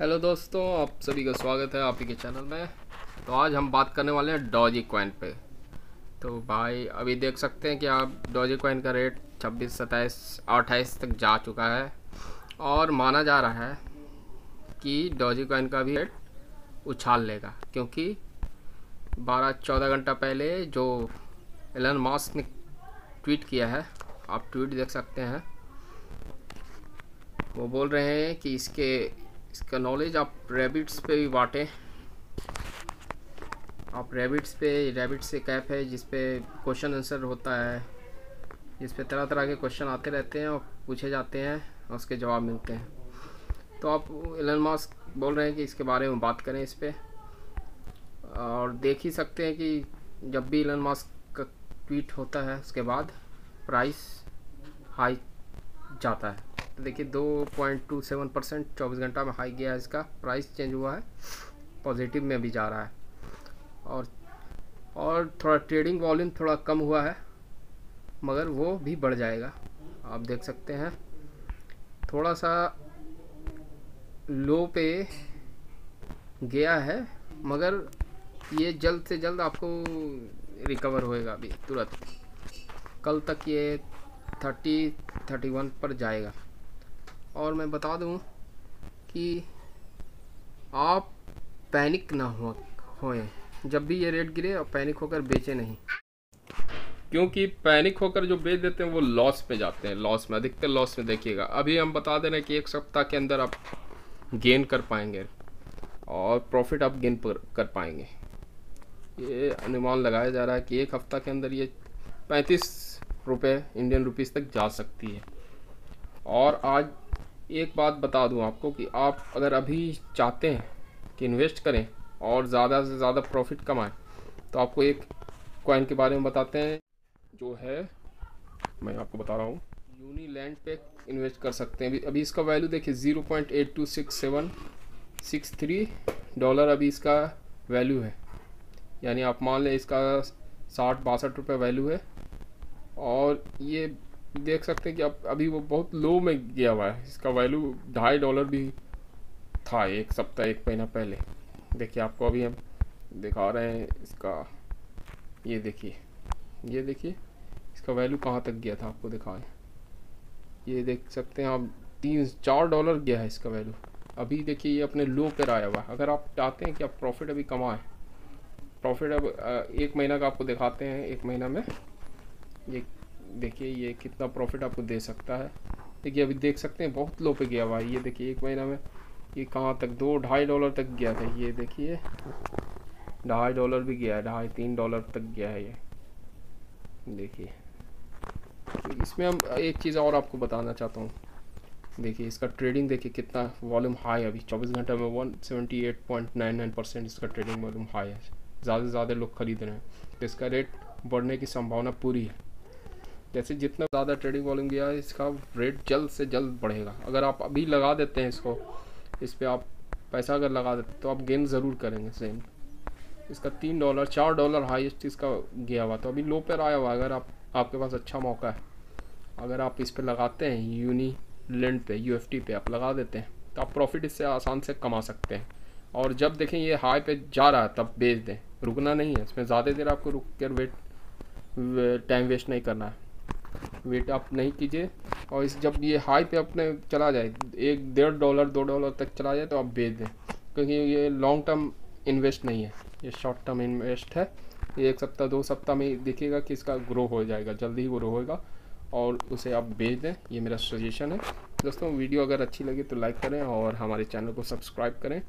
Hello दोस्तों, आप सभी का स्वागत है आप ही के चैनल में। तो आज हम बात करने वाले हैं डॉजी कॉइन पे। तो भाई, अभी देख सकते हैं कि आप डॉजी कॉइन का रेट छब्बीस, सत्ताईस, अट्ठाईस तक जा चुका है। और माना जा रहा है कि डॉजी कॉइन का भी रेट उछाल लेगा, क्योंकि 12-14 घंटा पहले जो एलन मास्क ने ट्वीट किया है, आप ट्वीट देख सकते हैं। वो बोल रहे हैं कि इसके इसका नॉलेज आप रैबिट्स पे भी बांटें। आप रैबिट्स पे रैबिट से कैप है, जिस पे क्वेश्चन आंसर होता है। जिस पे तरह तरह के क्वेश्चन आते रहते हैं और पूछे जाते हैं और उसके जवाब मिलते हैं। तो आप एलन मास्क बोल रहे हैं कि इसके बारे में बात करें इस पर और देख ही सकते हैं कि जब भी एलन मास्क का ट्वीट होता है, उसके बाद प्राइस हाई जाता है। तो देखिए, दो पॉइंट टू सेवन परसेंट चौबीस घंटा में हाई गया है इसका। प्राइस चेंज हुआ है। पॉजिटिव में भी जा रहा है। और और थोड़ा ट्रेडिंग वॉल्यूम थोड़ा कम हुआ है, मगर वो भी बढ़ जाएगा। आप देख सकते हैं, थोड़ा सा लो पे गया है, मगर ये जल्द से जल्द आपको रिकवर होएगा अभी, तुरंत। कल तक ये थर्टी थर्टी वन पर जाएगा। और मैं बता दूँ कि आप पैनिक ना हो, होएँ। जब भी ये रेट गिरे और पैनिक होकर बेचे नहीं। क्योंकि पैनिक होकर जो बेच देते हैं, वो लॉस में जाते हैं, लॉस में, अधिकतर लॉस में देखिएगा। अभी हम बता दे रहे हैं कि एक सप्ताह के अंदर आप गेन कर पाएँगे और प्रॉफिट आप गेन कर पाएँगे। ये अनुमान लगाया जा रहा है कि एक हफ़्ता के अंदर ये पैंतीस रुपये इंडियन रुपीज़ तक जा सकती है। और आज एक बात बता दूँ आपको कि आप अगर अभी चाहते हैं कि इन्वेस्ट करें और ज़्यादा से ज़्यादा प्रॉफिट कमाएँ तो आपको एक कॉइन के बारे में बताते हैं, जो है, मैं आपको बता रहा हूँ यूनी लैंड पे इन्वेस्ट कर सकते हैं। अभी अभी इसका वैल्यू देखिए zero point eight two six seven six three dollar अभी इसका वैल्यू है। यानी आप मान लें, इसका साठ बासठ रुपये वैल्यू है। और ये देख सकते हैं कि अब, अभी वो बहुत लो में गया हुआ है। इसका वैल्यू ढाई डॉलर भी था एक सप्ताह, एक महीना पहले। देखिए आपको अभी हम दिखा रहे हैं इसका। ये देखिए ये देखिए, इसका वैल्यू कहाँ तक गया था आपको दिखाएँ। ये देख सकते हैं आप, तीन, चार डॉलर गया है इसका वैल्यू अभी देखिए ये अपने लो पर आया हुआ है। अगर आप चाहते हैं कि आप प्रॉफिट अभी कमाएँ प्रॉफिट अब एक महीना का आपको दिखाते हैं, एक महीना में। ये देखिए ये कितना प्रॉफिट आपको दे सकता है। देखिए अभी देख सकते हैं, बहुत लो पे गया हुआ है ये देखिए एक महीना में, ये कहाँ तक, दो ढाई डॉलर तक गया था, ये देखिए। ढाई डॉलर भी गया है, ढाई तीन डॉलर तक गया है ये। देखिए तो इसमें हम एक चीज़ और आपको बताना चाहता हूँ। देखिए, इसका ट्रेडिंग देखिए कितना वॉल्यूम हाई है अभी, चौबीस घंटे में one seventy eight point nine nine percent इसका ट्रेडिंग वॉल्यूम हाई है। ज़्यादा से ज़्यादा लोग खरीद रहे हैं तो इसका रेट बढ़ने की संभावना पूरी है। जैसे जितना ज़्यादा ट्रेडिंग वॉल्यूम गया, इसका रेट जल्द से जल्द बढ़ेगा। अगर आप अभी लगा देते हैं इसको, इस पर आप पैसा अगर लगा देते तो आप गेन ज़रूर करेंगे सेम इसका तीन डॉलर चार डॉलर हाईएस्ट इसका गया हुआ तो अभी लो पर आया हुआ अगर आप, आपके पास अच्छा मौका है। अगर आप इस पर लगाते हैं यूनी लेंड पे यूएफटी पे आप लगा देते हैं तो आप प्रॉफिट इससे आसान से कमा सकते हैं। और जब देखें ये हाई पे जा रहा है, तब बेच दें। रुकना नहीं है, इसमें ज़्यादा देर आपको रुक कर वेट टाइम वेस्ट नहीं करना है। वेट अप नहीं कीजिए। और इस जब ये हाई पे अपने चला जाए, एक डेढ़ डॉलर, दो डॉलर तक चला जाए तो आप बेच दें। क्योंकि ये लॉन्ग टर्म इन्वेस्ट नहीं है, ये शॉर्ट टर्म इन्वेस्ट है। ये एक सप्ताह, दो सप्ताह में देखिएगा कि इसका ग्रो हो जाएगा, जल्दी ही ग्रो होएगा। और उसे आप बेच दें, ये मेरा सजेशन है। दोस्तों, वीडियो अगर अच्छी लगी तो लाइक करें और हमारे चैनल को सब्सक्राइब करें।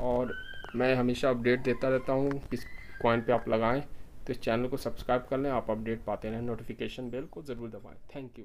और मैं हमेशा अपडेट देता रहता हूँ, किस कॉइन पे आप लगाएँ। तो इस चैनल को सब्सक्राइब कर लें, आप अपडेट पाते रहें, नोटिफिकेशन बेल को ज़रूर दबाएँ। Thank you.